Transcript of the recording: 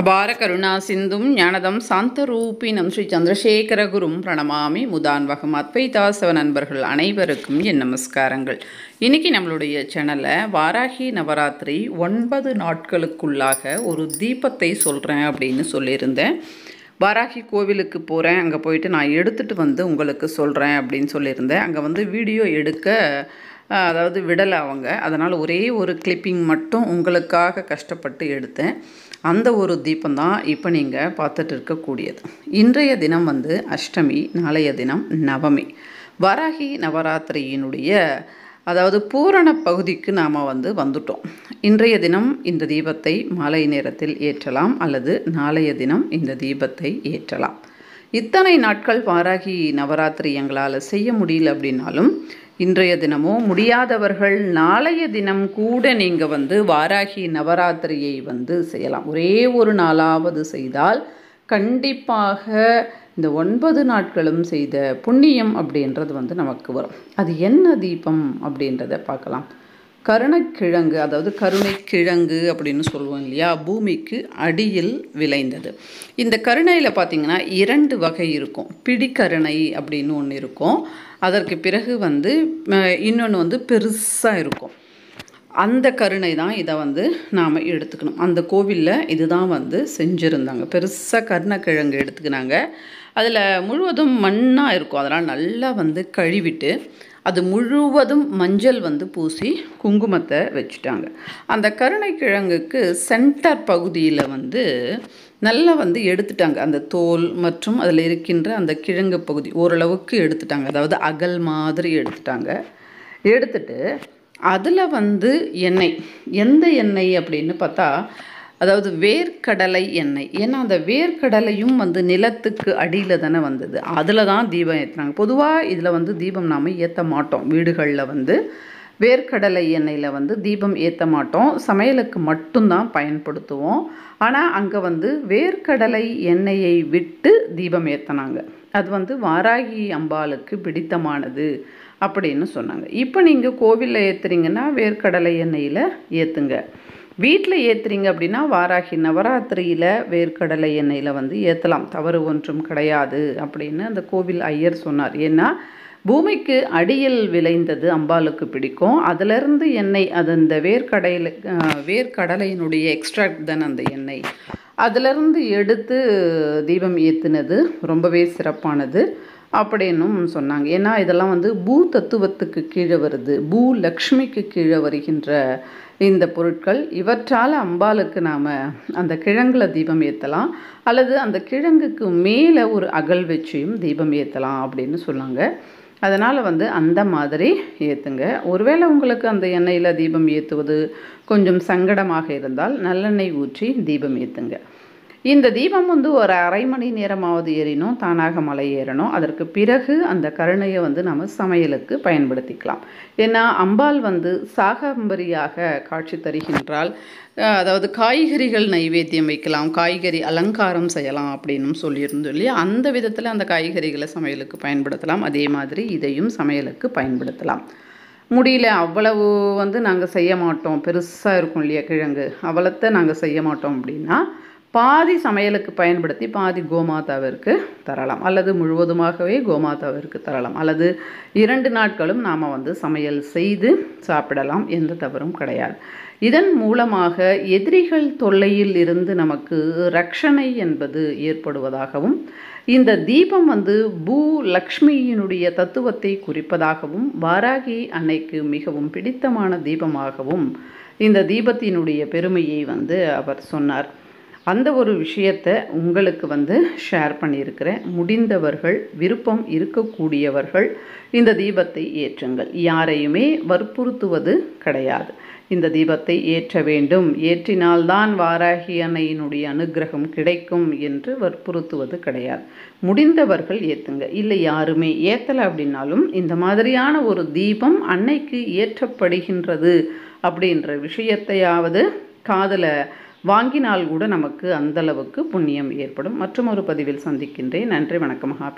அபார கருணா சிந்தும் ஞானதம் சாந்தரூபினம் ஸ்ரீ சந்திரசேகரகுரும் பிரணமாமி முதான்வகம் அத்வைதாசவ நண்பர்கள் அனைவருக்கும் என் நமஸ்காரங்கள். இன்றைக்கி நம்மளுடைய சேனலில் வாராகி நவராத்திரி ஒன்பது நாட்களுக்குள்ளாக ஒரு தீபத்தை சொல்கிறேன் அப்படின்னு சொல்லியிருந்தேன். வாராகி கோவிலுக்கு போகிறேன் அங்கே போயிட்டு நான் எடுத்துகிட்டு வந்து உங்களுக்கு சொல்கிறேன் அப்படின்னு சொல்லியிருந்தேன். அங்கே வந்து வீடியோ எடுக்க அதாவது விடலை அவங்க. அதனால் ஒரே ஒரு கிளிப்பிங் மட்டும் உங்களுக்காக கஷ்டப்பட்டு எடுத்தேன். அந்த ஒரு தீபம் தான் இப்போ நீங்கள் பார்த்துட்டு இருக்கக்கூடியது. இன்றைய தினம் வந்து அஷ்டமி நாளைய தினம் நவமி. வராகி நவராத்திரியினுடைய அதாவது பூரண பகுதிக்கு நாம் வந்து வந்துட்டோம். இன்றைய தினம் இந்த தீபத்தை மாலை நேரத்தில் ஏற்றலாம் அல்லது நாளைய தினம் இந்த தீபத்தை ஏற்றலாம். இத்தனை நாட்கள் வாராகி நவராத்திரி எங்களால் செய்ய முடியல அப்படின்னாலும் இன்றைய தினமோ முடியாதவர்கள் நாளைய தினம் கூட நீங்கள் வந்து வாராகி நவராத்திரியை வந்து செய்யலாம். ஒரே ஒரு நாளாவது செய்தால் கண்டிப்பாக இந்த ஒன்பது நாட்களும் செய்த புண்ணியம் அப்படின்றது வந்து நமக்கு வரும். அது என்ன தீபம் அப்படின்றத பார்க்கலாம். கருணைக்கிழங்கு அதாவது கருணை கிழங்கு அப்படின்னு சொல்லுவோம் இல்லையா பூமிக்கு அடியில் விளைந்தது. இந்த கருணையில் பார்த்திங்கன்னா இரண்டு வகை இருக்கும். பிடிக்கருணை அப்படின்னு ஒன்று இருக்கும். அதற்கு பிறகு வந்து இன்னொன்று வந்து பெருசாக இருக்கும். அந்த கருணை தான் இதை வந்து நாம் எடுத்துக்கணும். அந்த கோவிலில் இதுதான் வந்து செஞ்சுருந்தாங்க. பெருசாக கருணக்கிழங்கு எடுத்துக்கினாங்க. அதில் முழுவதும் மண்ணாக இருக்கும். அதெல்லாம் நல்லா வந்து கழுவிட்டு அது முழுவதும் மஞ்சள் வந்து பூசி குங்குமத்தை வச்சுட்டாங்க. அந்த கருணைக்கிழங்குக்கு சென்டர் பகுதியில் வந்து நல்லா வந்து எடுத்துட்டாங்க. அந்த தோல் மற்றும் அதில் இருக்கின்ற அந்த கிழங்கு பகுதி ஓரளவுக்கு எடுத்துட்டாங்க. அதாவது அகல் மாதிரி எடுத்துட்டாங்க. எடுத்துட்டு அதில் வந்து எண்ணெய். எந்த எண்ணெய் அப்படின்னு பார்த்தா அதாவது வேர்க்கடலை எண்ணெய். ஏன்னா அந்த வேர்க்கடலையும் வந்து நிலத்துக்கு அடியில் தானே வந்தது. அதில் தான் தீபம் ஏற்றுனாங்க பொதுவாக இதில் வந்து தீபம் நாம் ஏற்ற மாட்டோம். வீடுகளில் வந்து வேர்க்கடலை எண்ணெயில் வந்து தீபம் ஏற்ற மாட்டோம். சமையலுக்கு மட்டும்தான் பயன்படுத்துவோம். ஆனால் அங்கே வந்து வேர்க்கடலை எண்ணெயை விட்டு தீபம் ஏற்றினாங்க அது வந்து வாராகி அம்பாளுக்கு பிடித்தமானது அப்படின்னு சொன்னாங்க. இப்போ நீங்கள் கோவிலில் ஏற்றுறீங்கன்னா வேர்க்கடலை எண்ணெயில் ஏற்றுங்க வீட்டில் ஏற்றுறீங்க அப்படின்னா வாராகி நவராத்திரியில் வேர்க்கடலை எண்ணெயில் வந்து ஏற்றலாம் தவறு ஒன்றும் கிடையாது அப்படின்னு அந்த கோவில் ஐயர் சொன்னார். ஏன்னா பூமிக்கு அடியில் விளைந்தது அம்பாளுக்கு பிடிக்கும். அதிலிருந்து எண்ணெய் அது அந்த வேர்க்கடையில் வேர்க்கடலையினுடைய எக்ஸ்ட்ராக்ட் தானே அந்த எண்ணெய். அதிலிருந்து எடுத்து தீபம் ஏற்றினது ரொம்பவே சிறப்பானது. அப்படின்னும் சொன்னாங்க. ஏன்னா இதெல்லாம் வந்து பூ தத்துவத்துக்கு கீழே வருது. பூ லக்ஷ்மிக்கு கீழே வருகின்ற இந்த பொருட்கள். இவற்றால் அம்பாளுக்கு நாம் அந்த கிழங்குல தீபம் ஏற்றலாம் அல்லது அந்த கிழங்குக்கு மேலே ஒரு அகல் வச்சியும் தீபம் ஏற்றலாம் அப்படின்னு சொன்னாங்க. அதனால் வந்து அந்த மாதிரி ஏற்றுங்க ஒருவேளை உங்களுக்கு அந்த எண்ணெயில் தீபம் ஏற்றுவது கொஞ்சம் சங்கடமாக இருந்தால் நல்லெண்ணெய் ஊற்றி தீபம் ஏற்றுங்க இந்த தீபம் வந்து ஒரு அரை மணி நேரமாவது ஏறினோம் தானாக மலை ஏறணும். அதற்கு பிறகு அந்த கருணையை வந்து நம்ம சமையலுக்கு பயன்படுத்திக்கலாம். ஏன்னா அம்பாள் வந்து சாகம்பரியாக காட்சி தருகின்றால் அதாவது காய்கறிகள் நைவேத்தியம் வைக்கலாம் காய்கறி அலங்காரம் செய்யலாம் அப்படின்னு சொல்லியிருந்தோம் இல்லையா? அந்த விதத்தில் அந்த காய்கறிகளை சமையலுக்கு பயன்படுத்தலாம். அதே மாதிரி இதையும் சமையலுக்கு பயன்படுத்தலாம். முடியல அவ்வளவு வந்து நாங்கள் செய்ய மாட்டோம். பெருசாக இருக்கும் இல்லையா கிழங்கு. அவ்வளத்தை நாங்கள் செய்ய மாட்டோம் அப்படின்னா பாதி சமையலுக்கு பயன்படுத்தி பாதி கோமாதாவிற்கு தரலாம். அல்லது முழுவதுமாகவே கோமாதாவிற்கு தரலாம். அல்லது இரண்டு நாட்களும் நாம் வந்து சமையல் செய்து சாப்பிடலாம் எந்த தவறும் கிடையாது. இதன் மூலமாக எதிரிகள் தொல்லையில் இருந்து நமக்கு ரட்சணை என்பது ஏற்படுவதாகவும் இந்த தீபம் வந்து பூ லக்ஷ்மியினுடைய தத்துவத்தை குறிப்பதாகவும் வாராகி அன்னைக்கு மிகவும் பிடித்தமான தீபமாகவும் இந்த தீபத்தினுடைய பெருமையை வந்து அவர் சொன்னார். அந்த ஒரு விஷயத்தை உங்களுக்கு வந்து ஷேர் பண்ணியிருக்கிறேன். முடிந்தவர்கள் விருப்பம் இருக்கக்கூடியவர்கள் இந்த தீபத்தை ஏற்றுங்கள். யாரையுமே வற்புறுத்துவது கிடையாது. இந்த தீபத்தை ஏற்ற வேண்டும். ஏற்றினால்தான் வாராகி அன்னையினுடைய அனுகிரகம் கிடைக்கும் என்று வற்புறுத்துவது கிடையாது. முடிந்தவர்கள் ஏற்றுங்க இல்லை யாருமே ஏற்றலை அப்படின்னாலும் இந்த மாதிரியான ஒரு தீபம் அன்னைக்கு ஏற்றப்படுகின்றது அப்படின்ற விஷயத்தையாவது காதில் வாங்கினால் கூட நமக்கு அந்தளவுக்கு புண்ணியம் ஏற்படும். மற்றும் ஒரு பதிவில் சந்திக்கின்றேன். நன்றி வணக்கம் மகா